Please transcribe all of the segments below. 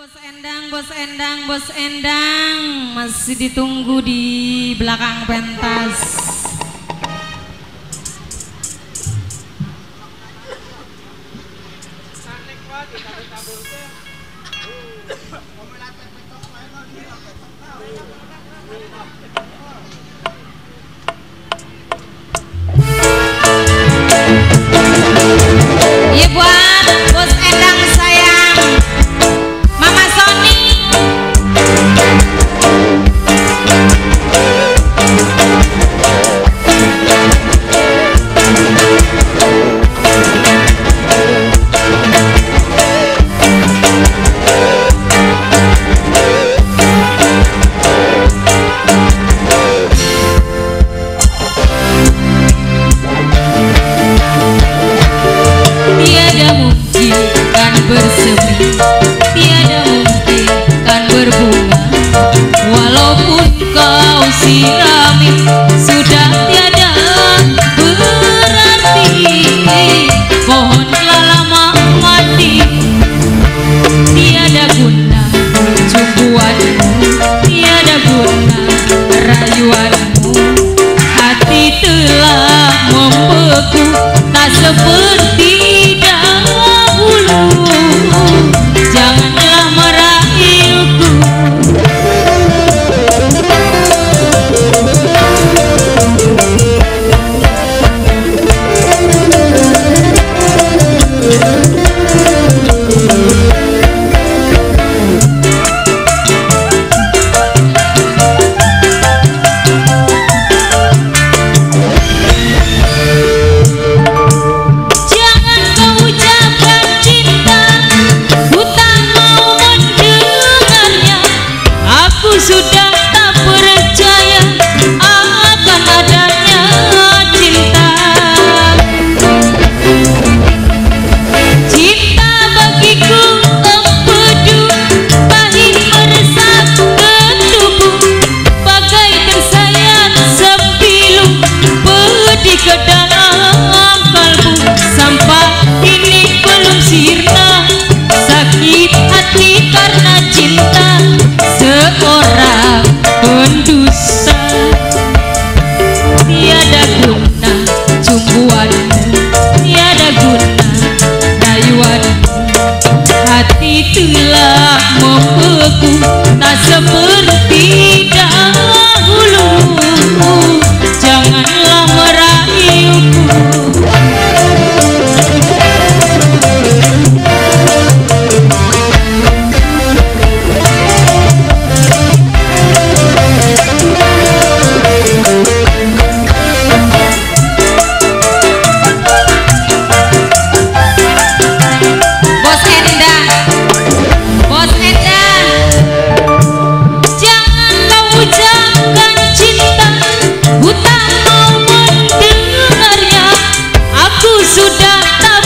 Bos Endang, Bos Endang, Bos Endang masih ditunggu di belakang pentas. Rayuanmu Hati telah membeku. Tak seperti membeku Tak sudah tak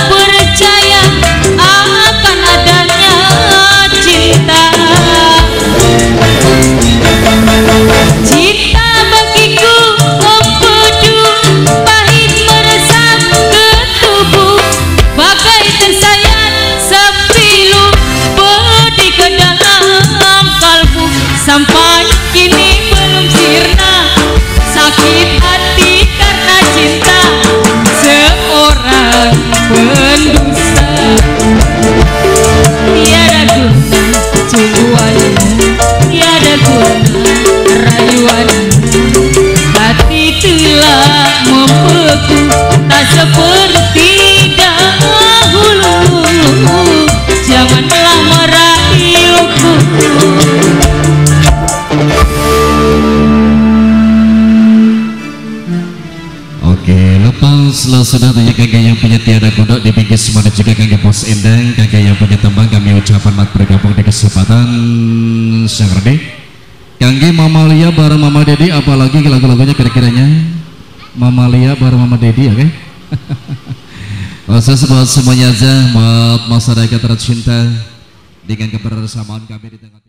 Oke, lepas lo sudah tanya kakek yang punya tiada guna di pinggir semuanya juga kakek pos endang, kakek yang punya tembang kami ucapan mat bergabung di kesempatan. Siang. Kangge Mama Lia bareng Mama Dedi, apalagi lagu-lagunya kira-kiranya Mama Lia bareng Mama Dedi, oke? Khusus buat semuanya aja, buat masyarakat tercinta dengan kebersamaan kami di tengah.